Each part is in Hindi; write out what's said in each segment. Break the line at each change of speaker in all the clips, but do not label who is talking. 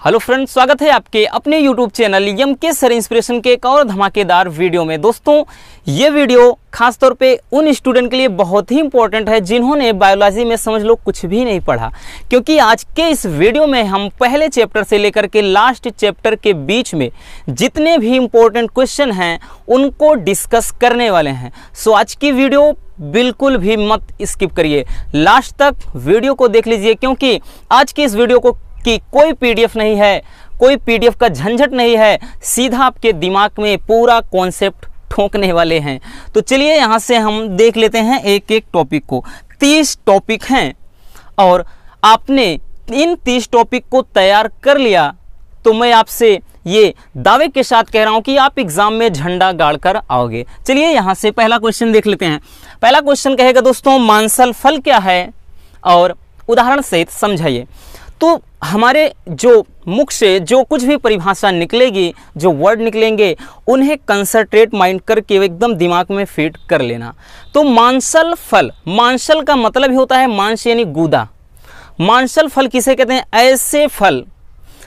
हेलो फ्रेंड्स, स्वागत है आपके अपने यूट्यूब चैनल यम के सर इंस्पिरेशन के एक और धमाकेदार वीडियो में। दोस्तों, ये वीडियो खास तौर पे उन स्टूडेंट के लिए बहुत ही इंपॉर्टेंट है जिन्होंने बायोलॉजी में समझ लो कुछ भी नहीं पढ़ा। क्योंकि आज के इस वीडियो में हम पहले चैप्टर से लेकर के लास्ट चैप्टर के बीच में जितने भी इंपॉर्टेंट क्वेश्चन हैं, उनको डिस्कस करने वाले हैं। सो आज की वीडियो बिल्कुल भी मत स्किप करिए। लास्ट तक वीडियो को देख लीजिए, क्योंकि आज की इस वीडियो को कि कोई पीडीएफ नहीं है, कोई पीडीएफ का झंझट नहीं है, सीधा आपके दिमाग में पूरा कॉन्सेप्ट ठोकने वाले हैं। तो चलिए यहाँ से हम देख लेते हैं एक एक टॉपिक को। तीस टॉपिक हैं और आपने इन तीस टॉपिक को तैयार कर लिया तो मैं आपसे ये दावे के साथ कह रहा हूँ कि आप एग्ज़ाम में झंडा गाड़ कर आओगे। चलिए यहाँ से पहला क्वेश्चन देख लेते हैं। पहला क्वेश्चन कहेगा, दोस्तों मांसल फल क्या है? और उदाहरण सहित समझाइए। तो हमारे जो मुख से जो कुछ भी परिभाषा निकलेगी, जो वर्ड निकलेंगे, उन्हें कंसंट्रेट माइंड करके एकदम दिमाग में फिट कर लेना। तो मांसल फल, मांसल का मतलब ही होता है मांस यानी गूदा। मांसल फल किसे कहते हैं? ऐसे फल,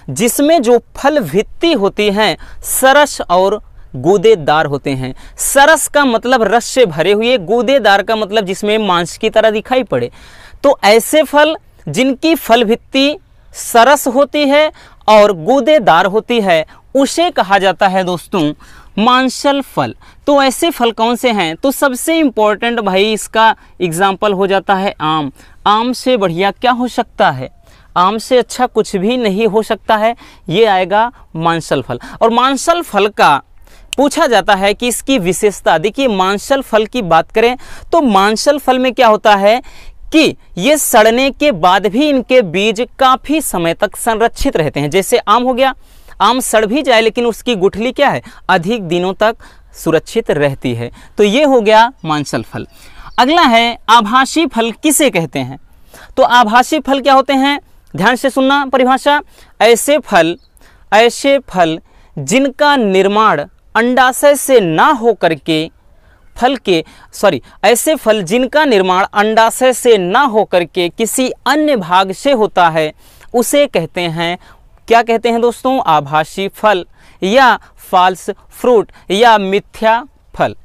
जिसमें जो फल भित्ति होती हैं, सरस और गूदेदार होते हैं। सरस का मतलब रस से भरे हुए, गूदेदार का मतलब जिसमें मांस की तरह दिखाई पड़े। तो ऐसे फल, जिनकी फल भित्ति सरस होती है और गूदेदार होती है, उसे कहा जाता है दोस्तों, मांसल फल। तो ऐसे फल कौन से हैं? तो सबसे इम्पोर्टेंट भाई इसका एग्ज़ाम्पल हो जाता है आम। आम से बढ़िया क्या हो सकता है? आम से अच्छा कुछ भी नहीं हो सकता है, ये आएगा मांसल फल। और मांसल फल का पूछा जाता है कि इसकी विशेषता, देखिए मांसल फल की बात करें तो मांसल फल में क्या होता है कि ये सड़ने के बाद भी इनके बीज काफ़ी समय तक संरक्षित रहते हैं। जैसे आम हो गया, आम सड़ भी जाए, लेकिन उसकी गुठली क्या है? अधिक दिनों तक सुरक्षित रहती है। तो ये हो गया मांसल फल। अगला है, आभासी फल किसे कहते हैं? तो आभासी फल क्या होते हैं? ध्यान से सुनना परिभाषा। ऐसे फल ऐसे फल जिनका निर्माण अंडाशय से ना हो करके फल के सॉरी ऐसे फल जिनका निर्माण अंडाशय से ना होकर के किसी अन्य भाग से होता है, उसे कहते हैं, क्या कहते हैं दोस्तों? आभासी फल या फाल्स फ्रूट या मिथ्या फल।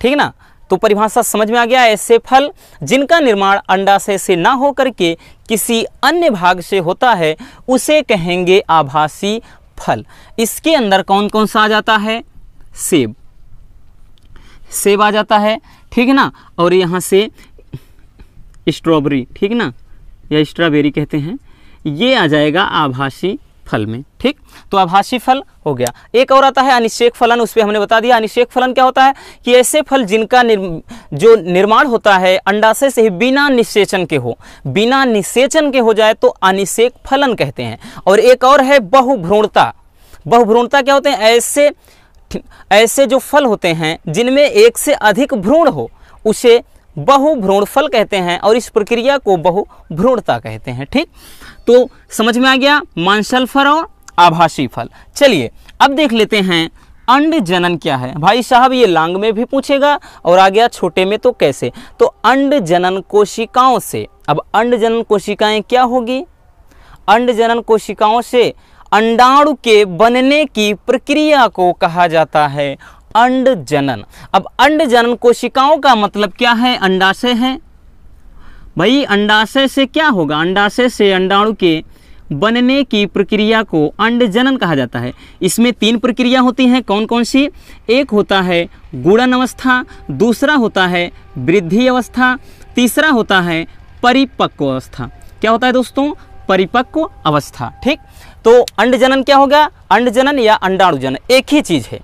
ठीक ना? तो परिभाषा समझ में आ गया, ऐसे फल जिनका निर्माण अंडाशय से ना होकर के किसी अन्य भाग से होता है, उसे कहेंगे आभासी फल। इसके अंदर कौन कौन सा आ जाता है? सेब। सेब आ जाता है ठीक है ना? और यहाँ से स्ट्रॉबेरी ठीक ना? या स्ट्रॉबेरी कहते हैं। ये आ जाएगा आभासी फल में ठीक? तो आभासी फल हो गया। एक और आता है अनिश्चेक फलन उस पर हमने बता दिया। अनिषेक फलन क्या होता है? कि ऐसे फल जिनका निर्म, जो निर्माण होता है अंडाशय से ही बिना निषेचन के हो। बिना निषेचन के हो जाए तो अनिषेक फलन कहते हैं। और एक और है बहुभ्रूणता। बहुभ्रूणता क्या होते हैं? ऐसे ऐसे जो फल होते हैं, जिनमें एक से अधिक भ्रूण हो, उसे बहुभ्रूण फल कहते हैं और इस प्रक्रिया को बहुभ्रूणता कहते हैं, ठीक? तो समझ में आ गया? मांसल फल और आभासी फल। चलिए, अब देख लेते हैं, अंड जनन क्या है? भाई साहब, ये लांग में भी पूछेगा और आ गया छोटे में तो कैसे? तो अंड जनन कोशिकाओं से, अब अंड जनन कोशिकाएँ क्या होगी? अंड जनन कोशिकाओं से अंडाणु के बनने की प्रक्रिया को कहा जाता है अंड जनन अब अंड जनन कोशिकाओं का मतलब क्या है? अंडाशय है। भाई, अंडाशय से क्या होगा? अंडाशय से अंडाणु के बनने की प्रक्रिया को अंड जनन कहा जाता है। इसमें तीन प्रक्रिया होती हैं। कौन कौन सी? एक होता है गुड़न अवस्था, दूसरा होता है वृद्धि अवस्था, तीसरा होता है परिपक्व अवस्था। क्या होता है दोस्तों? परिपक्व अवस्था, ठीक? तो अंड जनन क्या होगा अंड जनन या अंडाणु जनन एक ही चीज़ है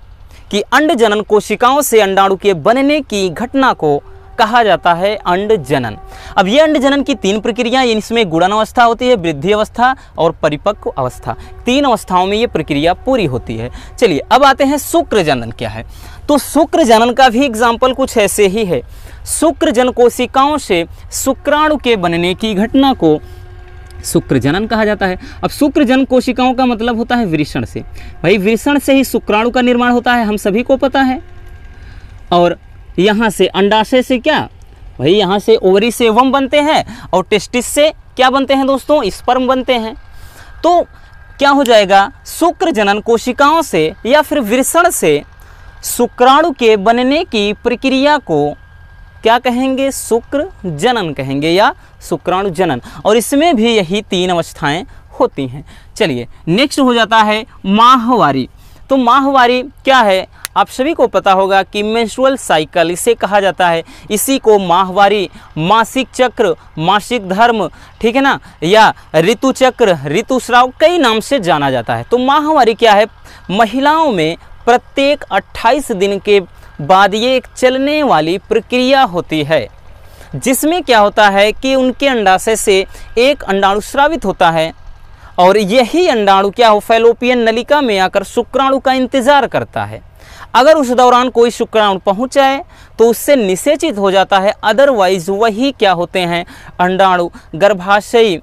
कि अंड जनन कोशिकाओं से अंडाणु के बनने की घटना को कहा जाता है अंड जनन अब ये अंड जनन की तीन प्रक्रिया इसमें गुणन अवस्था होती है, वृद्धि अवस्था और परिपक्व अवस्था। तीन अवस्थाओं में ये प्रक्रिया पूरी होती है। चलिए, अब आते हैं शुक्र जनन क्या है। तो शुक्र जनन का भी एग्ज़ाम्पल कुछ ऐसे ही है। शुक्र जन कोशिकाओं से शुक्राणु के बनने की घटना को शुक्र जनन कहा जाता है। अब शुक्र जन कोशिकाओं का मतलब होता है वृषण से। भाई वृषण से ही शुक्राणु का निर्माण होता है, हम सभी को पता है। और यहाँ से अंडाशय से क्या? भाई, यहाँ से ओवरी से वम बनते हैं और टेस्टिस से क्या बनते हैं दोस्तों? स्पर्म बनते हैं। तो क्या हो जाएगा? शुक्र जनन कोशिकाओं से या फिर वृषण से शुक्राणु के बनने की प्रक्रिया को क्या कहेंगे? शुक्र जनन कहेंगे या शुक्राणु जनन। और इसमें भी यही तीन अवस्थाएँ होती हैं। चलिए नेक्स्ट हो जाता है माहवारी। तो माहवारी क्या है? आप सभी को पता होगा कि मेंस्ट्रुअल साइकिल इसे कहा जाता है। इसी को माहवारी, मासिक चक्र, मासिक धर्म, ठीक है ना? या ऋतु चक्र ऋतुस्राव कई नाम से जाना जाता है। तो माहवारी क्या है? महिलाओं में प्रत्येक 28 दिन के बाद ये एक चलने वाली प्रक्रिया होती है, जिसमें क्या होता है कि उनके अंडाशय से एक अंडाणु स्रावित होता है और यही अंडाणु क्या हो, फैलोपियन नलिका में आकर शुक्राणु का इंतज़ार करता है। अगर उस दौरान कोई शुक्राणु पहुँच जाए तो उससे निषेचित हो जाता है अदरवाइज़ वही क्या होते हैं, अंडाणु गर्भाशयी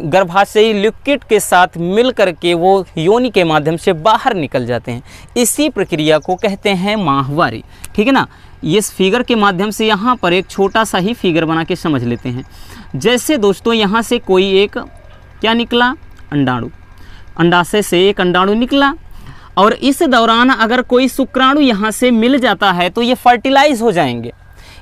गर्भाशयी लिक्विड के साथ मिल करके वो योनि के माध्यम से बाहर निकल जाते हैं। इसी प्रक्रिया को कहते हैं माहवारी। ठीक है ना? इस फिगर के माध्यम से यहाँ पर एक छोटा सा ही फिगर बना के समझ लेते हैं। जैसे दोस्तों, यहाँ से कोई एक क्या निकला? अंडाणु। अंडाशय से एक अंडाणु निकला और इस दौरान अगर कोई शुक्राणु यहाँ से मिल जाता है तो ये फर्टिलाइज हो जाएँगे।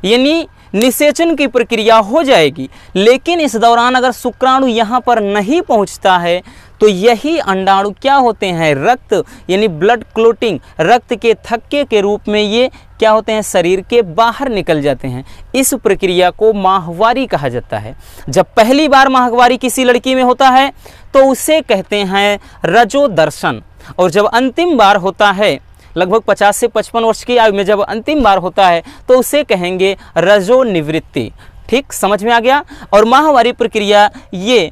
यानी निषेचन की प्रक्रिया हो जाएगी। लेकिन इस दौरान अगर शुक्राणु यहाँ पर नहीं पहुँचता है तो यही अंडाणु क्या होते हैं? रक्त, यानी ब्लड क्लोटिंग रक्त के थक्के के रूप में ये क्या होते हैं? शरीर के बाहर निकल जाते हैं। इस प्रक्रिया को माहवारी कहा जाता है। जब पहली बार माहवारी किसी लड़की में होता है तो उसे कहते हैं रजो दर्शन और जब अंतिम बार होता है लगभग 50 से 55 वर्ष की आयु में जब अंतिम बार होता है तो उसे कहेंगे रजोनिवृत्ति। ठीक, समझ में आ गया? और माहवारी प्रक्रिया ये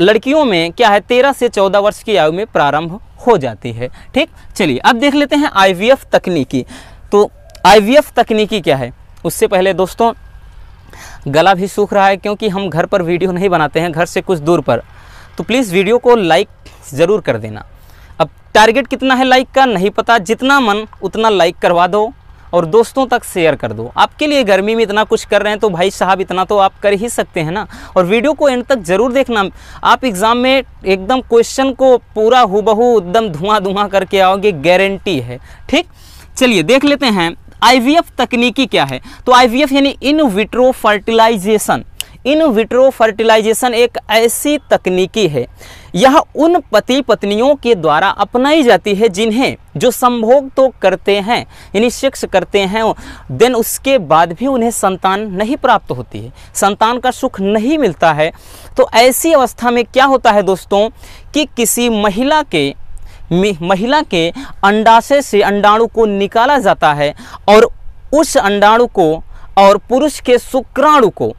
लड़कियों में क्या है, तेरह से चौदह वर्ष की आयु में प्रारंभ हो जाती है। ठीक, चलिए, अब देख लेते हैं आईवीएफ तकनीकी। तो आईवीएफ तकनीकी क्या है? उससे पहले दोस्तों, गला भी सूख रहा है क्योंकि हम घर पर वीडियो नहीं बनाते हैं, घर से कुछ दूर पर। तो प्लीज़ वीडियो को लाइक ज़रूर कर देना। टारगेट कितना है लाइक का नहीं पता, जितना मन उतना लाइक करवा दो और दोस्तों तक शेयर कर दो। आपके लिए गर्मी में इतना कुछ कर रहे हैं तो भाई साहब इतना तो आप कर ही सकते हैं ना। और वीडियो को एंड तक ज़रूर देखना। आप एग्ज़ाम में एकदम क्वेश्चन को पूरा हुबहू एकदम धुआँ धुआँ करके आओगे गारंटी है। ठीक? चलिए देख लेते हैं आईवीएफ तकनीकी क्या है? तो आईवीएफ यानी in vitro fertilisation in vitro fertilisation एक ऐसी तकनीकी है। यह उन पति पत्नियों के द्वारा अपनाई जाती है जिन्हें जो संभोग तो करते हैं, यानी सेक्स करते हैं, देन उसके बाद भी उन्हें संतान नहीं प्राप्त होती है। संतान का सुख नहीं मिलता है। तो ऐसी अवस्था में क्या होता है दोस्तों कि किसी महिला के महिला के अंडाशय से अंडाणु को निकाला जाता है और उस अंडाणु को और पुरुष के शुक्राणु को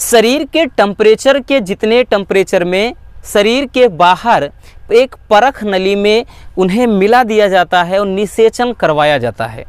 शरीर के टेम्परेचर के जितने टेम्परेचर में शरीर के बाहर एक परख नली में उन्हें मिला दिया जाता है, और निषेचन करवाया जाता है।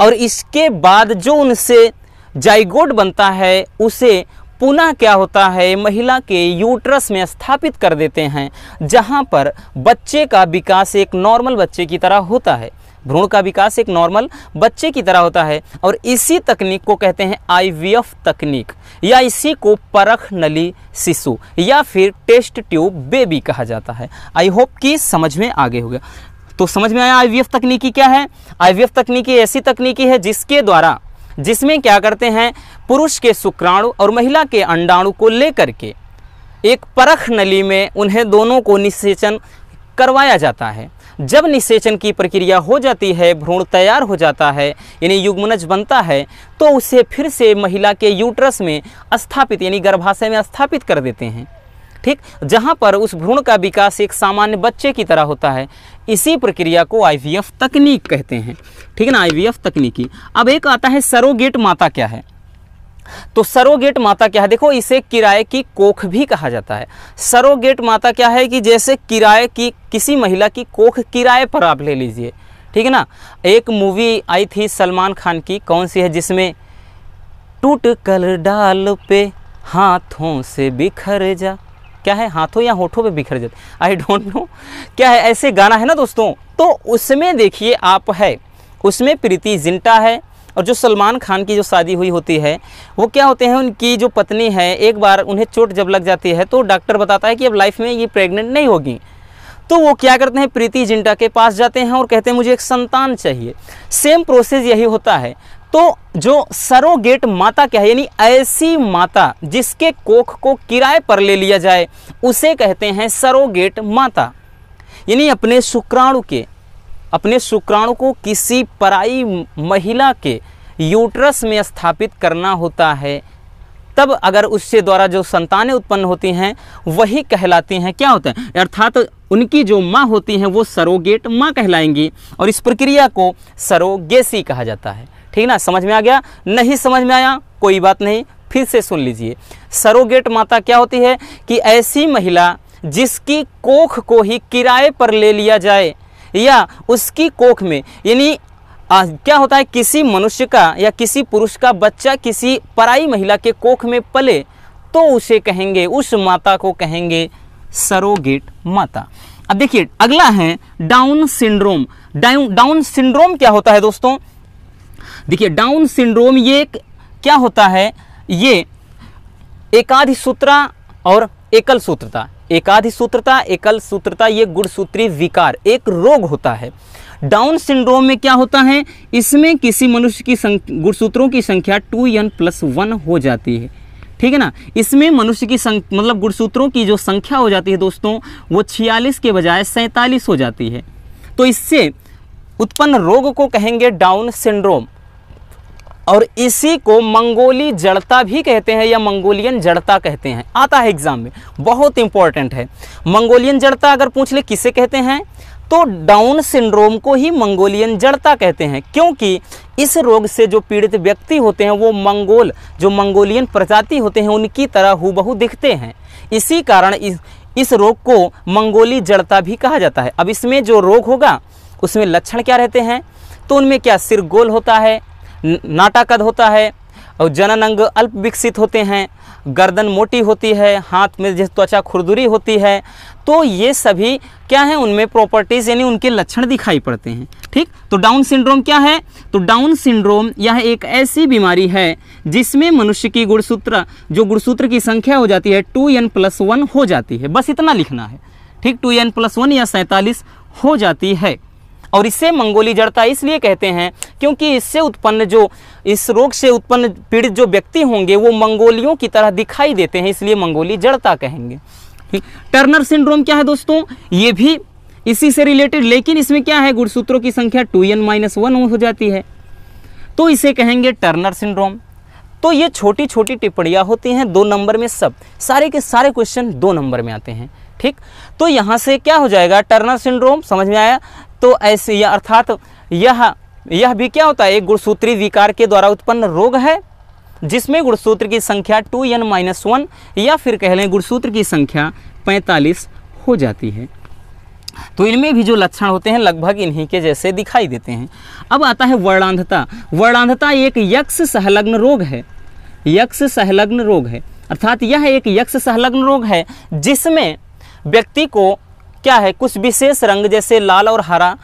और इसके बाद जो उनसे जाइगोड बनता है, उसे पुनः क्या होता है, महिला के यूट्रस में स्थापित कर देते हैं, जहाँ पर बच्चे का विकास एक नॉर्मल बच्चे की तरह होता है। भ्रूण का विकास एक नॉर्मल बच्चे की तरह होता है और इसी तकनीक को कहते हैं आईवीएफ तकनीक, या इसी को परख नली शिशु या फिर टेस्ट ट्यूब बेबी कहा जाता है। आई होप कि समझ में आगे हो गया। तो समझ में आया आईवीएफ तकनीकी क्या है? आईवीएफ तकनीकी ऐसी तकनीकी है जिसके द्वारा, जिसमें क्या करते हैं, पुरुष के शुक्राणु और महिला के अंडाणु को लेकर के एक परख नली में उन्हें दोनों को निषेचन करवाया जाता है। जब निषेचन की प्रक्रिया हो जाती है, भ्रूण तैयार हो जाता है, यानी युग्मनज बनता है तो उसे फिर से महिला के यूट्रस में स्थापित, यानी गर्भाशय में स्थापित कर देते हैं। ठीक, जहाँ पर उस भ्रूण का विकास एक सामान्य बच्चे की तरह होता है। इसी प्रक्रिया को आईवीएफ तकनीक कहते हैं। ठीक है ना आईवीएफ तकनीकी। अब एक आता है सरोगेट माता क्या है? तो सरोगेट माता क्या है? देखो, इसे किराए की कोख भी कहा जाता है। सरोगेट माता क्या है कि जैसे किराए की किसी महिला की कोख किराए पर आप ले लीजिए। ठीक है ना? एक मूवी आई थी सलमान खान की, कौन सी है? जिसमें टूट कल डाल पे हाथों से बिखर जा। क्या है? हाथों या होठों पे बिखर जाते आई डोंट नो क्या है? ऐसे गाना है ना दोस्तों? तो उसमें देखिए आप है। उसमें प्रीति जिंटा है और जो सलमान खान की जो शादी हुई होती है, वो क्या होते हैं, उनकी जो पत्नी है, एक बार उन्हें चोट जब लग जाती है तो डॉक्टर बताता है कि अब लाइफ में ये प्रेग्नेंट नहीं होगी। तो वो क्या करते हैं, प्रीति जिंटा के पास जाते हैं और कहते हैं, मुझे एक संतान चाहिए। सेम प्रोसेस यही होता है। तो जो सरोगेट माता क्या है, यानी ऐसी माता जिसके कोख को किराए पर ले लिया जाए, उसे कहते हैं सरोगेट माता। यानी अपने शुक्राणु के अपने शुक्राणु को किसी पराई महिला के यूट्रस में स्थापित करना होता है। तब अगर उससे द्वारा जो संतानें उत्पन्न होती हैं, वही कहलाती हैं, क्या होता है? अर्थात तो उनकी जो माँ होती हैं, वो सरोगेट माँ कहलाएँगी और इस प्रक्रिया को सरोगेसी कहा जाता है। ठीक ना? समझ में आ गया? नहीं समझ में आया? कोई बात नहीं, फिर से सुन लीजिए। सरोगेट माता क्या होती है कि ऐसी महिला जिसकी कोख को ही किराए पर ले लिया जाए या उसकी कोख में, यानी क्या होता है, किसी मनुष्य का या किसी पुरुष का बच्चा किसी पराई महिला के कोख में पले तो उसे कहेंगे, उस माता को कहेंगे, सरोगेट माता। अब देखिए, अगला है down syndrome. Down down syndrome क्या होता है दोस्तों? देखिए, डाउन सिंड्रोम ये क्या होता है, ये एकाधि सूत्रा और एकल सूत्रता एकाधि सूत्रता, एकल सूत्रता, ये गुणसूत्री विकार, एक रोग होता है। डाउन सिंड्रोम में क्या होता है? इसमें किसी मनुष्य की गुणसूत्रों की संख्या टू एन प्लस वन हो जाती है। ठीक है ना? इसमें मनुष्य की संख मतलब गुणसूत्रों की जो संख्या हो जाती है दोस्तों, वो छियालीस के बजाय सैंतालीस हो जाती है। तो इससे उत्पन्न रोग को कहेंगे डाउन सिंड्रोम। और इसी को मंगोली जड़ता भी कहते हैं या मंगोलियन जड़ता कहते हैं। आता है एग्ज़ाम में, बहुत इंपॉर्टेंट है। मंगोलियन जड़ता अगर पूछ ले, किसे कहते हैं? तो डाउन सिंड्रोम को ही मंगोलियन जड़ता कहते हैं, क्योंकि इस रोग से जो पीड़ित व्यक्ति होते हैं, वो मंगोल, जो मंगोलियन प्रजाति होते हैं, उनकी तरह हूबहू दिखते हैं। इसी कारण इस इस रोग को मंगोली जड़ता भी कहा जाता है। अब इसमें जो रोग होगा, उसमें लक्षण क्या रहते हैं? तो उनमें क्या? सिर गोल होता है नाटाकद होता है और जनन अंग अल्प विकसित होते हैं। गर्दन मोटी होती है, हाथ में जिस त्वचा खुरदुरी होती है तो ये सभी क्या है? उनमें प्रॉपर्टीज़ यानी उनके लक्षण दिखाई पड़ते हैं। ठीक? तो डाउन सिंड्रोम क्या है? तो डाउन सिंड्रोम यह एक ऐसी बीमारी है जिसमें मनुष्य की गुणसूत्र, जो गुणसूत्र की संख्या हो जाती है टू एन प्लस वन हो जाती है। बस इतना लिखना है। ठीक? टू एन प्लस वन या सैंतालीस हो जाती है। और इसे मंगोली जड़ता इसलिए कहते हैं क्योंकि इससे उत्पन्न जो, इस रोग से उत्पन्न पीड़ित जो व्यक्ति होंगे, वो मंगोलियों की तरह दिखाई देते हैं, इसलिए मंगोली जड़ता कहेंगे। टर्नर सिंड्रोम क्या है दोस्तों? ये भी इसी से रिलेटेड, लेकिन इसमें क्या है? गुणसूत्रों की संख्या टू एन माइनस वन हो जाती है। तो इसे कहेंगे टर्नर सिंड्रोम। तो ये छोटी छोटी टिप्पणियाँ होती हैं, दो नंबर में सब, सारे के सारे क्वेश्चन दो नंबर में आते हैं। ठीक? तो यहाँ से क्या हो जाएगा? टर्नर सिंड्रोम, समझ में आया? तो ऐसे यह अर्थात यह यह भी क्या होता है? एक गुणसूत्री विकार के द्वारा उत्पन्न रोग है, जिसमें गुणसूत्र की संख्या टू एन माइनस वन, या फिर कह लें गुणसूत्र की संख्या पैंतालीस हो जाती है। तो इनमें भी जो लक्षण होते हैं, लगभग इन्हीं के जैसे दिखाई देते हैं। अब आता है वर्णांधता। वर्णांधता एक यक्ष सहलग्न रोग है। यक्ष सहलग्न रोग है। अर्थात यह एक यक्ष सहलग्न रोग है, जिसमें व्यक्ति को क्या है? कुछ विशेष रंग जैसे लाल और हरा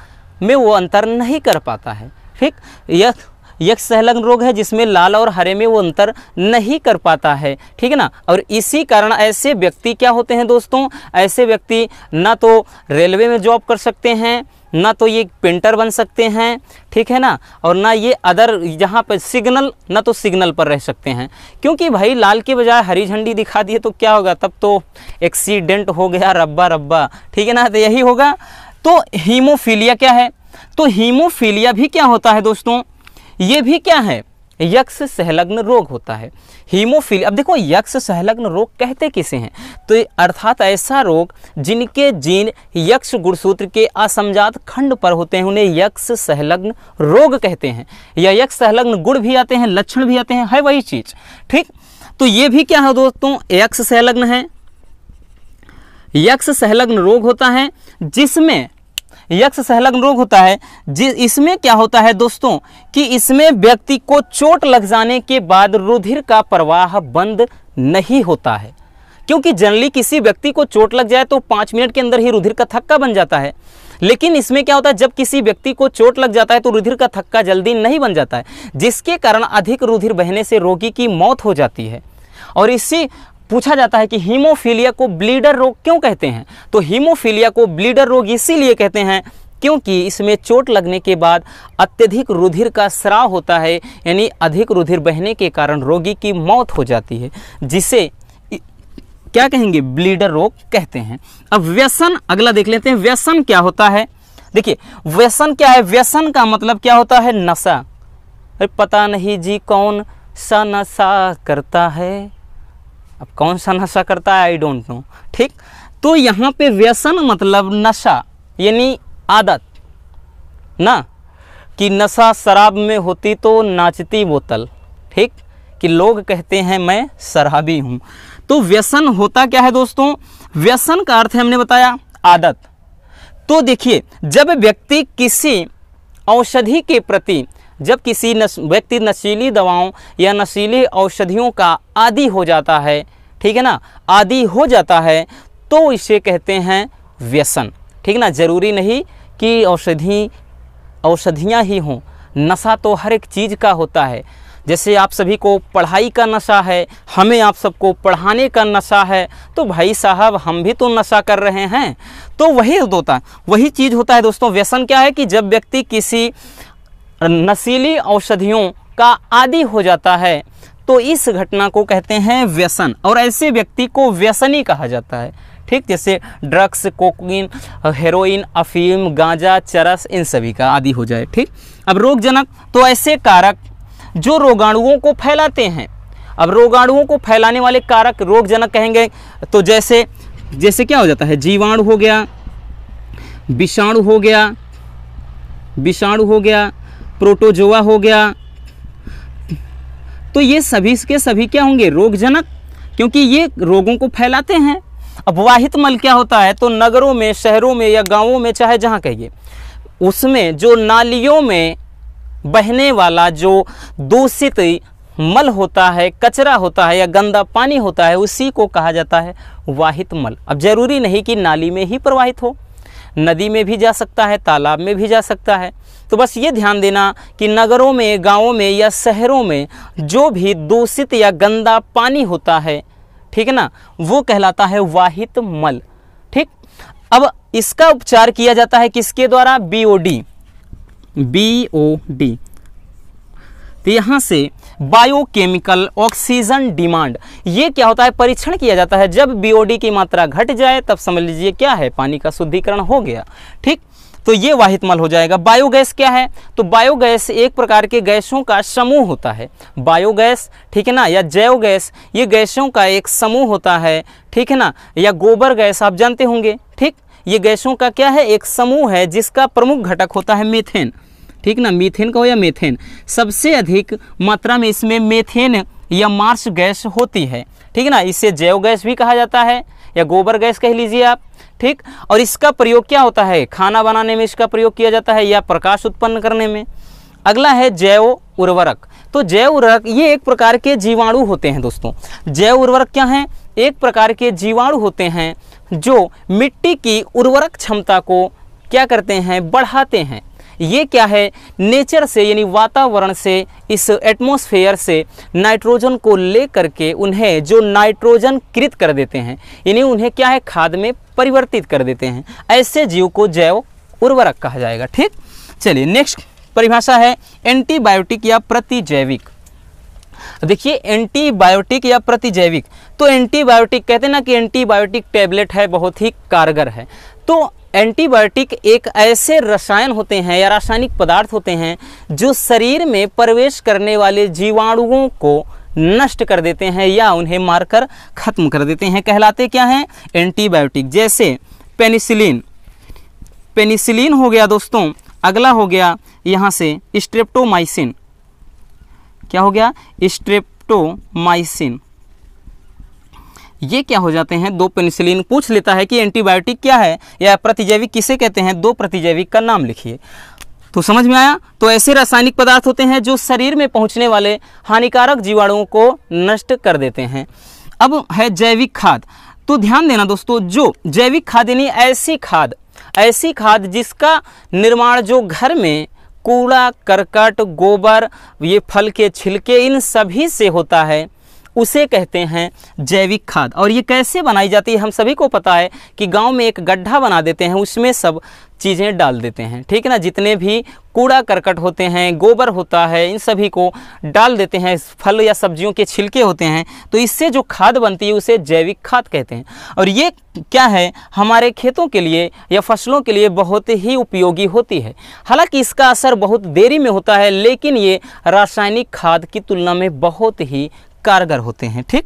में वो अंतर नहीं कर पाता है। ठीक? यह यह सहलग्न रोग है जिसमें लाल और हरे में वो अंतर नहीं कर पाता है। ठीक है ना? और इसी कारण ऐसे व्यक्ति क्या होते हैं दोस्तों? ऐसे व्यक्ति ना तो रेलवे में जॉब कर सकते हैं ना तो ये पेंटर बन सकते हैं, ठीक है ना? और ना ये अदर जहाँ पर सिग्नल ना तो सिग्नल पर रह सकते हैं। क्योंकि भाई, लाल के बजाय हरी झंडी दिखा दिए तो क्या होगा? तब तो एक्सीडेंट हो गया, रब्बा रब्बा। ठीक है ना? तो यही होगा। तो हीमोफीलिया क्या है? तो हीमोफीलिया भी क्या होता है दोस्तों? ये भी क्या है? यक्ष सहलग्न रोग होता है। हीमोफीलिया अब देखो, यक्ष सहलग्न रोग कहते किसे हैं? तो अर्थात ऐसा रोग जिनके जीन यक्ष गुणसूत्र के असमजात खंड पर होते हैं, उन्हें यक्ष सहलग्न रोग कहते हैं। या यक्ष सहलग्न गुण भी आते हैं, लक्षण भी आते हैं, है वही चीज़। ठीक? तो ये भी क्या है दोस्तों? यक्ष सहलग्न है। यक्ष सहलग्न रोग होता है, जिसमें यक्ष सहलग्न रोग होता है। जिस इसमें क्या होता है दोस्तों कि इसमें व्यक्ति को चोट लग जाने के बाद रुधिर का प्रवाह बंद नहीं होता है। क्योंकि जनरली किसी व्यक्ति को चोट लग जाए तो पाँच मिनट के अंदर ही रुधिर का थक्का बन जाता है। लेकिन इसमें क्या होता है, जब किसी व्यक्ति को चोट लग जाता है तो रुधिर का थक्का जल्दी नहीं बन जाता है, जिसके कारण अधिक रुधिर बहने से रोगी की मौत हो जाती है। और इसी पूछा जाता है कि हीमोफीलिया को ब्लीडर रोग क्यों कहते हैं? तो हीमोफीलिया को ब्लीडर रोग इसीलिए कहते हैं क्योंकि इसमें चोट लगने के बाद अत्यधिक रुधिर का स्राव होता है, यानी अधिक रुधिर बहने के कारण रोगी की मौत हो जाती है, जिसे क्या कहेंगे? ब्लीडर रोग कहते हैं। अब व्यसन, अगला देख लेते हैं, व्यसन क्या होता है? देखिए, व्यसन क्या है? व्यसन का मतलब क्या होता है? नशा। अरे, पता नहीं जी कौन सा नशा करता है। अब कौन सा नशा करता है? आई डोंट नो ठीक? तो यहाँ पे व्यसन मतलब नशा, यानी आदत, ना? कि नशा शराब में होती तो नाचती बोतल, ठीक? कि लोग कहते हैं, मैं शराबी हूँ। तो व्यसन होता क्या है दोस्तों? व्यसन का अर्थ हमने बताया, आदत। तो देखिए, जब व्यक्ति किसी औषधि के प्रति जब किसी नश, व्यक्ति नशीली दवाओं या नशीली औषधियों का आदि हो जाता है ठीक है ना? आदि हो जाता है तो इसे कहते हैं व्यसन। ठीक ना? ज़रूरी नहीं कि औषधि औषधियाँ ही हों। नशा तो हर एक चीज़ का होता है। जैसे आप सभी को पढ़ाई का नशा है हमें आप सबको पढ़ाने का नशा है तो भाई साहब हम भी तो नशा कर रहे हैं। तो वही होता है वही चीज़ होता है दोस्तों। व्यसन क्या है कि जब व्यक्ति किसी नशीली औषधियों का आदि हो जाता है। तो इस घटना को कहते हैं व्यसन और ऐसे व्यक्ति को व्यसनी कहा जाता है। ठीक जैसे ड्रग्स, कोकिन, हेरोइन, अफीम, गांजा, चरस, इन सभी का आदि हो जाए। ठीक? अब रोगजनक तो ऐसे कारक जो रोगाणुओं को फैलाते हैं। अब रोगाणुओं को फैलाने वाले कारक रोगजनक कहेंगे तो जैसे जैसे क्या हो जाता है? जीवाणु हो गया, विषाणु हो गया, विषाणु हो गया प्रोटोजोआ हो गया। तो ये सभी के सभी क्या होंगे? रोगजनक? क्योंकि ये रोगों को फैलाते हैं। अब वाहित मल क्या होता है? तो नगरों में, शहरों में या गाँवों में, चाहे जहाँ कहिए, उसमें जो नालियों में बहने वाला जो दूषित मल होता है, कचरा होता है या गंदा पानी होता है, उसी को कहा जाता है वाहित मल। अब ज़रूरी नहीं कि नाली में ही प्रवाहित हो। नदी में भी जा सकता है, तालाब में भी जा सकता है। तो बस ये ध्यान देना कि नगरों में, गाँवों में या शहरों में जो भी दूषित या गंदा पानी होता है, ठीक है ना, वो कहलाता है वाहित मल, ठीक? अब इसका उपचार किया जाता है किसके द्वारा? बीओडी बीओडी तो यहाँ से बायोकेमिकल ऑक्सीजन डिमांड। ये क्या होता है? परीक्षण किया जाता है। जब बीओडी की मात्रा घट जाए, तब समझ लीजिए क्या है? पानी का शुद्धिकरण हो गया। ठीक? तो ये वाहित मल हो जाएगा। बायोगैस क्या है? तो बायोगैस एक प्रकार के गैसों का समूह होता है। बायोगैस, ठीक है ना? या जैव गैस ये गैसों का एक समूह होता है। ठीक है ना? या गोबर गैस, आप जानते होंगे। ठीक? ये गैसों का क्या है? एक समूह है जिसका प्रमुख घटक होता है मेथेन। ठीक ना? मीथेन का हो या मेथेन? सबसे अधिक मात्रा में इसमें मेथेन या मार्स गैस होती है। ठीक ना? इसे जैव गैस भी कहा जाता है, या गोबर गैस कह लीजिए आप। ठीक? और इसका प्रयोग क्या होता है? खाना बनाने में इसका प्रयोग किया जाता है या प्रकाश उत्पन्न करने में? अगला है जैव उर्वरक। तो जैव उर्वरक, ये एक प्रकार के जीवाणु होते हैं दोस्तों। जैव उर्वरक क्या हैं? एक प्रकार के जीवाणु होते हैं जो मिट्टी की उर्वरक क्षमता को क्या करते हैं? बढ़ाते हैं। ये क्या है? नेचर से, यानी वातावरण से, इस एटमॉस्फेयर से नाइट्रोजन को ले करके उन्हें जो नाइट्रोजन कृत कर देते हैं, यानी उन्हें क्या है? खाद में परिवर्तित कर देते हैं। ऐसे जीव को जैव उर्वरक कहा जाएगा, ठीक? चलिए नेक्स्ट परिभाषा है एंटीबायोटिक या प्रतिजैविक। देखिए एंटीबायोटिक या प्रतिजैविक तो एंटीबायोटिक कहते हैं ना कि एंटीबायोटिक टैबलेट है, बहुत ही कारगर है। तो एंटीबायोटिक एक ऐसे रसायन होते हैं या रासायनिक पदार्थ होते हैं जो शरीर में प्रवेश करने वाले जीवाणुओं को नष्ट कर देते हैं या उन्हें मारकर खत्म कर देते हैं। कहलाते क्या हैं? एंटीबायोटिक, जैसे पेनिसिलिन। पेनिसिलिन हो गया दोस्तों, अगला हो गया यहाँ से स्ट्रेप्टोमाइसिन। क्या हो गया? स्ट्रेप्टोमाइसिन। ये क्या हो जाते हैं? दो पेनिसिलिन पूछ लेता है कि एंटीबायोटिक क्या है? या प्रतिजैविक किसे कहते हैं? दो प्रतिजैविक का नाम लिखिए। तो समझ में आया? तो ऐसे रासायनिक पदार्थ होते हैं जो शरीर में पहुँचने वाले हानिकारक जीवाणुओं को नष्ट कर देते हैं। अब है जैविक खाद। तो ध्यान देना दोस्तों, जो जैविक खाद यानी ऐसी खाद ऐसी खाद जिसका निर्माण जो घर में कूड़ा, करकट, गोबर, ये फल के छिलके, इन सभी से होता है उसे कहते हैं जैविक खाद। और ये कैसे बनाई जाती है, हम सभी को पता है कि गाँव में एक गड्ढा बना देते हैं, उसमें सब चीज़ें डाल देते हैं। ठीक है ना, जितने भी कूड़ा करकट होते हैं, गोबर होता है, इन सभी को डाल देते हैं, फल या सब्जियों के छिलके होते हैं तो इससे जो खाद बनती है, उसे जैविक खाद कहते हैं। और ये क्या है, हमारे खेतों के लिए या फ़सलों के लिए बहुत ही उपयोगी होती है। हालाँकि इसका असर बहुत देरी में होता है, लेकिन ये रासायनिक खाद की तुलना में बहुत ही कारगर होते हैं, ठीक?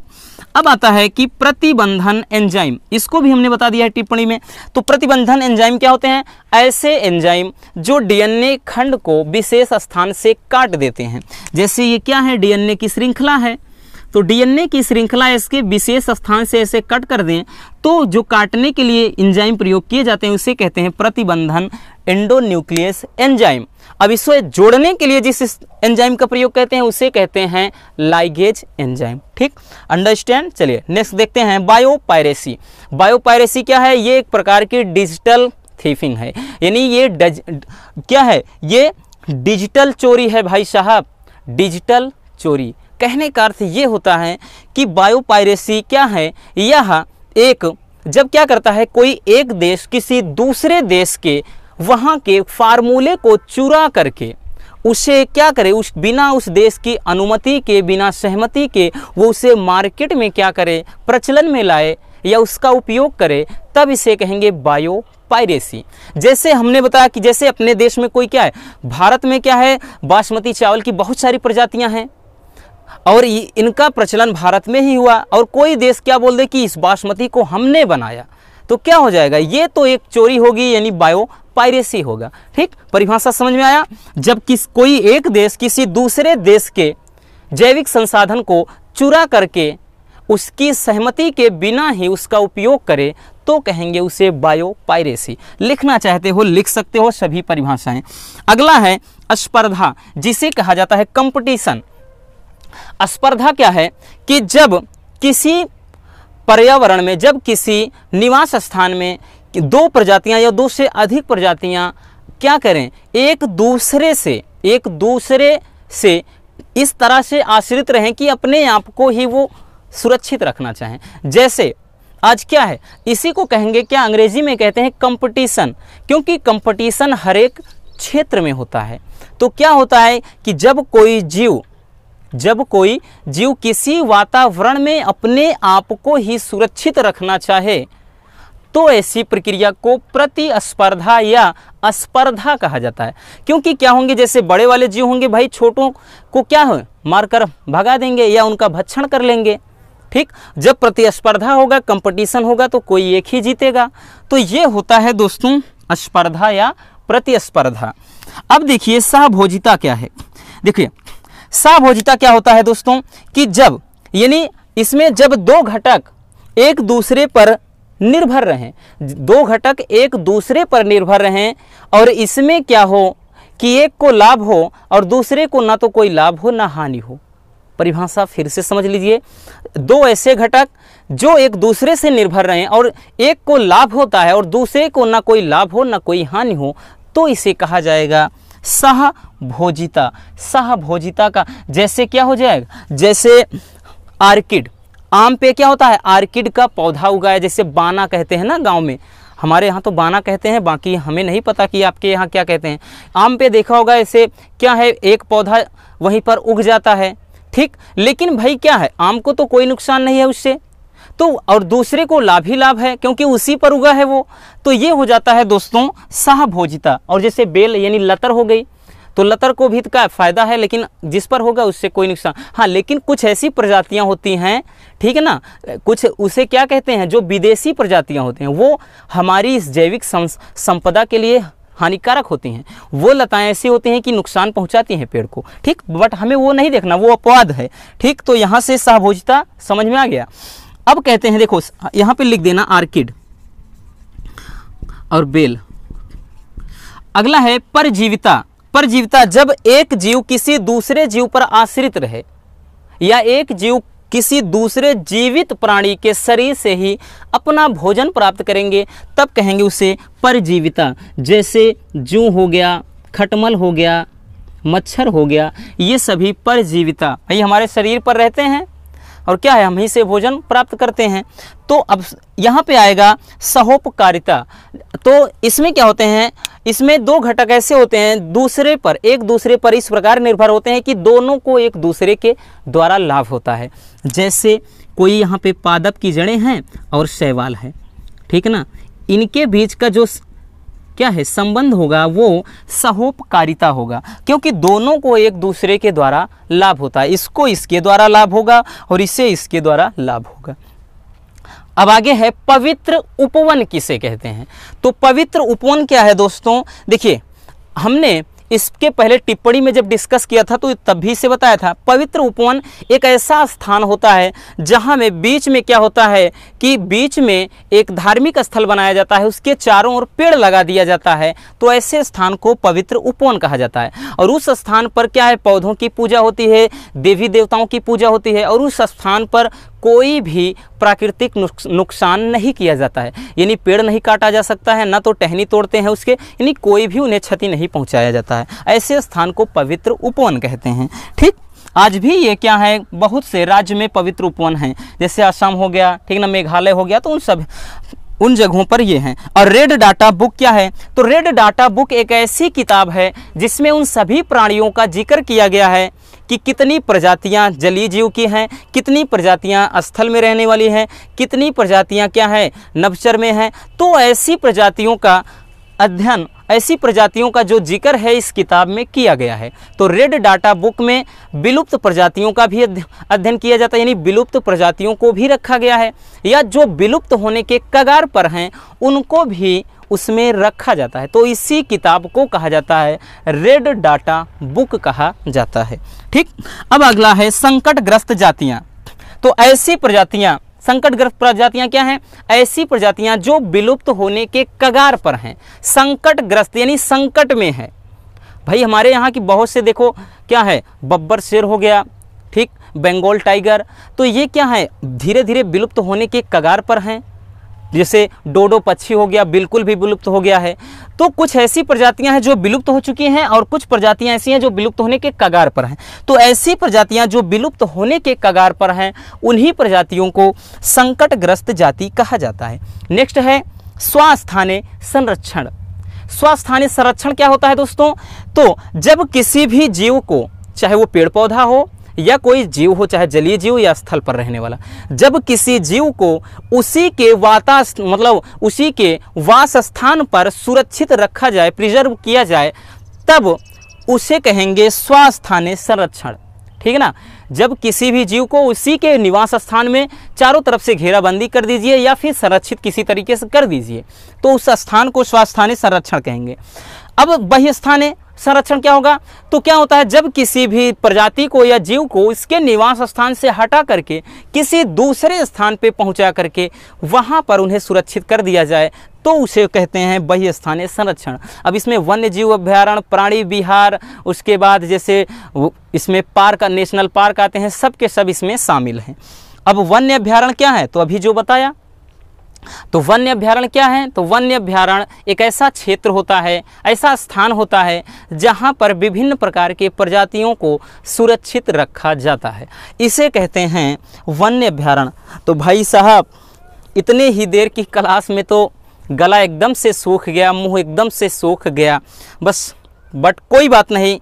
अब आता है कि प्रतिबंधन एंजाइम, इसको भी हमने बता दिया है टिप्पणी में। तो प्रतिबंधन एंजाइम क्या होते हैं? ऐसे एंजाइम जो डीएनए खंड को विशेष स्थान से काट देते हैं। जैसे ये क्या है? डीएनए की श्रृंखला है। तो डीएनए की श्रृंखला इसके विशेष स्थान से ऐसे कट कर दें तो जो काटने के लिए एंजाइम प्रयोग किए जाते हैं उसे कहते हैं प्रतिबंधन एंडोन्यूक्लियस एंजाइम अब इसको जोड़ने के लिए जिस एंजाइम का प्रयोग कहते हैं उसे कहते हैं लाइगेज एंजाइम ठीक? अंडरस्टैंड चलिए नेक्स्ट देखते हैं बायोपायरेसी बायोपायरेसी क्या है? ये एक प्रकार की डिजिटल थीफिंग है। यानी ये डज, क्या है? ये डिजिटल चोरी है भाई साहब। डिजिटल चोरी। कहने का अर्थ ये होता है कि बायोपायरेसी क्या है? यह एक, जब क्या करता है, कोई एक देश किसी दूसरे देश के वहाँ के फार्मूले को चुरा करके उसे क्या करे? उस, बिना उस देश की अनुमति के, बिना सहमति के वो उसे मार्केट में क्या करे? प्रचलन में लाए या उसका उपयोग करे, तब इसे कहेंगे बायो पायरेसी जैसे हमने बताया कि जैसे अपने देश में कोई क्या है? भारत में क्या है? बासमती चावल की बहुत सारी प्रजातियाँ हैं। और इनका प्रचलन भारत में ही हुआ। और कोई देश क्या बोल दे कि इस बासमती को हमने बनाया? तो क्या हो जाएगा? ये तो एक चोरी होगी, यानी बायो पायरेसी होगा। ठीक? परिभाषा समझ में आया? जब किस, कोई एक देश किसी दूसरे देश के जैविक संसाधन को चुरा करके उसकी सहमति के बिना ही उसका उपयोग करे तो कहेंगे उसे बायो पायरेसी। लिखना चाहते हो, लिख सकते हो, सभी परिभाषाएँ। अगला है स्पर्धा जिसे कहा जाता है कंपटीशन स्पर्धा क्या है कि जब किसी पर्यावरण में, जब किसी निवास स्थान में दो प्रजातियाँ या दो से अधिक प्रजातियाँ क्या करें? एक दूसरे से, एक दूसरे से इस तरह से आश्रित रहें कि अपने आप को ही वो सुरक्षित रखना चाहें। जैसे, आज क्या है? इसी को कहेंगे, क्या अंग्रेज़ी में कहते हैं कंपटीशन क्योंकि कंपटीशन हर एक क्षेत्र में होता है। तो क्या होता है कि जब कोई जीव जब कोई जीव किसी वातावरण में अपने आप को ही सुरक्षित रखना चाहे तो ऐसी प्रक्रिया को प्रतिस्पर्धा या स्पर्धा कहा जाता है। क्योंकि क्या होंगे, जैसे बड़े वाले जीव होंगे, भाई छोटों को क्या हो, मारकर भगा देंगे या उनका भक्षण कर लेंगे। ठीक, जब प्रतिस्पर्धा होगा, कंपटीशन होगा तो कोई एक ही जीतेगा। तो ये होता है दोस्तों स्पर्धा या प्रतिस्पर्धा। अब देखिए सहभोजिता क्या है? देखिए सहभोजिता क्या होता है दोस्तों? कि जब, यानी इसमें जब दो घटक एक दूसरे पर निर्भर रहें, दो घटक एक दूसरे पर निर्भर रहें, और इसमें क्या हो कि एक को लाभ हो और दूसरे को ना तो कोई लाभ हो, ना हानि हो। परिभाषा फिर से समझ लीजिए। दो ऐसे घटक जो एक दूसरे से निर्भर रहें और एक को लाभ होता है और दूसरे को ना कोई लाभ हो, ना कोई हानि हो तो इसे कहा जाएगा सहभोजिता सहभोजिता का, जैसे क्या हो जाएगा? जैसे आर्किड, आम पे क्या होता है? आर्किड का पौधा उगाया, जैसे बाना कहते हैं ना गाँव में। हमारे यहाँ तो बाना कहते हैं, बाकी हमें नहीं पता कि आपके यहाँ क्या कहते हैं। आम पे देखा होगा, ऐसे क्या है, एक पौधा वहीं पर उग जाता है, ठीक? लेकिन भाई क्या है, आम को तो कोई नुकसान नहीं है उससे। तो और दूसरे को लाभ ही लाभ है, क्योंकि उसी पर उगा है वो। तो ये हो जाता है दोस्तों सहभोजिता और जैसे बेल यानी लतर हो गई तो लतर को भी का फ़ायदा है, लेकिन जिस पर होगा उससे कोई नुकसान। हाँ लेकिन कुछ ऐसी प्रजातियाँ होती हैं, ठीक है ना? कुछ उसे क्या कहते हैं, जो विदेशी प्रजातियाँ होती हैं, वो हमारी इस जैविक संपदा के लिए हानिकारक होती हैं। वो लताएँ ऐसी होती हैं कि नुकसान पहुंचाती हैं पेड़ को, ठीक? बट हमें वो नहीं देखना, वो अपवाद है, ठीक? तो यहाँ से सहभोजता समझ में आ गया। अब कहते हैं, देखो, यहाँ पे लिख देना आर्किड और बेल। अगला है, परजीविता। परजीविता जब एक जीव किसी दूसरे जीव पर आश्रित रहे, या एक जीव किसी दूसरे जीवित प्राणी के शरीर से ही अपना भोजन प्राप्त करेंगे, तब कहेंगे उसे परजीविता। जैसे जू हो गया, खटमल हो गया, मच्छर हो गया, ये सभी परजीविता। भाई, हमारे शरीर पर रहते हैं? और क्या है, हम ही से भोजन प्राप्त करते हैं। तो अब यहाँ पे आएगा सहोपकारिता। तो इसमें क्या होते हैं, इसमें दो घटक ऐसे होते हैं, दूसरे पर, एक दूसरे पर इस प्रकार निर्भर होते हैं कि दोनों को एक दूसरे के द्वारा लाभ होता है। जैसे कोई यहाँ पे पादप की जड़ें हैं और शैवाल है, ठीक ना? इनके बीच का जो क्या है? संबंध होगा, वो सहोपकारिता होगा, क्योंकि दोनों को एक दूसरे के द्वारा लाभ होता है। इसको इसके द्वारा लाभ होगा और इसे इसके द्वारा लाभ होगा। अब आगे है, पवित्र उपवन किसे कहते हैं? तो पवित्र उपवन क्या है दोस्तों? देखिए, हमने इसके पहले टिप्पणी में जब डिस्कस किया था तो तभी से बताया था, पवित्र उपवन एक ऐसा स्थान होता है जहाँ में बीच में क्या होता है कि बीच में एक धार्मिक स्थल बनाया जाता है, उसके चारों ओर पेड़ लगा दिया जाता है तो ऐसे स्थान को पवित्र उपवन कहा जाता है। और उस स्थान पर क्या है? पौधों की पूजा होती है, देवी देवताओं की पूजा होती है, और उस स्थान पर कोई भी प्राकृतिक नुकसान नहीं किया जाता है। यानी पेड़ नहीं काटा जा सकता है, ना तो टहनी तोड़ते हैं उसके, यानी कोई भी उन्हें क्षति नहीं पहुँचाया जाता है। ऐसे स्थान को पवित्र उपवन कहते हैं। ठीक? आज भी ये क्या है? बहुत से राज्य में पवित्र उपवन हैं। जैसे असम हो गया, ठीक ना, मेघालय हो गया तो उन सब, उन जगहों पर ये हैं। और रेड डाटा बुक क्या है? तो रेड डाटा बुक एक ऐसी किताब है, जिसमें उन सभी प्राणियों का ज़िक्र किया गया है। कि कितनी प्रजातियाँ जलीय जीव की हैं, कितनी प्रजातियाँ स्थल में रहने वाली हैं, कितनी प्रजातियाँ क्या है नवचर में हैं। तो ऐसी प्रजातियों का अध्ययन, ऐसी प्रजातियों का जो ज़िक्र है इस किताब में किया गया है। तो रेड डाटा बुक में विलुप्त प्रजातियों का भी अध्ययन किया जाता है, यानी विलुप्त प्रजातियों को भी रखा गया है। या जो विलुप्त होने के कगार पर हैं, उनको भी उसमें रखा जाता है। तो इसी किताब को कहा जाता है रेड डाटा बुक कहा जाता है। ठीक? अब अगला है, संकटग्रस्त जातियाँ। तो ऐसी प्रजातियाँ, संकटग्रस्त प्रजातियाँ क्या हैं? ऐसी प्रजातियाँ जो विलुप्त होने के कगार पर हैं। संकटग्रस्त यानी संकट में है। भाई, हमारे यहाँ की बहुत से देखो, क्या है? बब्बर शेर हो गया, ठीक? बंगाल टाइगर। तो ये क्या है? धीरे धीरे विलुप्त होने के कगार पर हैं। जैसे डोडो पक्षी हो गया, बिल्कुल भी विलुप्त हो गया है। तो कुछ ऐसी प्रजातियाँ हैं जो विलुप्त हो चुकी हैं और कुछ प्रजातियाँ ऐसी हैं जो विलुप्त होने के कगार पर हैं। तो ऐसी प्रजातियाँ जो विलुप्त होने के कगार पर हैं, उन्हीं प्रजातियों को संकटग्रस्त जाति कहा जाता है। नेक्स्ट है स्वास्थाने संरक्षण। स्वास्थानीय संरक्षण क्या होता है दोस्तों? तो जब किसी भी जीव को, चाहे वो पेड़ पौधा हो या कोई जीव हो, चाहे जलीय जीव या स्थल पर रहने वाला। जब किसी जीव को उसी के वाता मतलब उसी के वास स्थान पर सुरक्षित रखा जाए प्रिजर्व किया जाए, तब उसे कहेंगे स्वास्थानीय संरक्षण। ठीक है ना? जब किसी भी जीव को उसी के निवास स्थान में चारों तरफ़ से घेराबंदी कर दीजिए या फिर संरक्षित किसी तरीके से कर दीजिए तो उस स्थान को स्वास्थानीय संरक्षण कहेंगे। अब बह्य स्थानीय संरक्षण क्या होगा? तो क्या होता है, जब किसी भी प्रजाति को या जीव को इसके निवास स्थान से हटा करके किसी दूसरे स्थान पे पहुँचा करके वहाँ पर उन्हें सुरक्षित कर दिया जाए तो उसे कहते हैं बह्य स्थानीय संरक्षण। अब इसमें वन्य जीव अभ्यारण्य, प्राणी विहार, उसके बाद जैसे इसमें पार्क, नेशनल पार्क आते हैं सब के सब इसमें शामिल हैं। अब वन्य अभ्यारण्य क्या है? तो अभी जो बताया तो वन्य अभ्यारण्य क्या है? तो वन्य अभ्यारण्य एक ऐसा क्षेत्र होता है, ऐसा स्थान होता है जहाँ पर विभिन्न प्रकार के प्रजातियों को सुरक्षित रखा जाता है। इसे कहते हैं वन्य अभ्यारण्य तो भाई साहब, इतने ही देर की क्लास में तो गला एकदम से सूख गया, मुँह एकदम से सूख गया, बस, बट कोई बात नहीं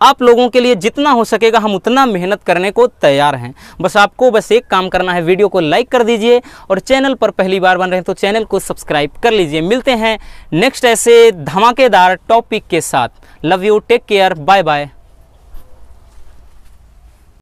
आप लोगों के लिए जितना हो सकेगा, हम उतना मेहनत करने को तैयार हैं। बस आपको बस एक काम करना है, वीडियो को लाइक कर दीजिए और चैनल पर पहली बार बन रहे हैं तो चैनल को सब्सक्राइब कर लीजिए। मिलते हैं नेक्स्ट ऐसे धमाकेदार टॉपिक के साथ। Love you take care bye bye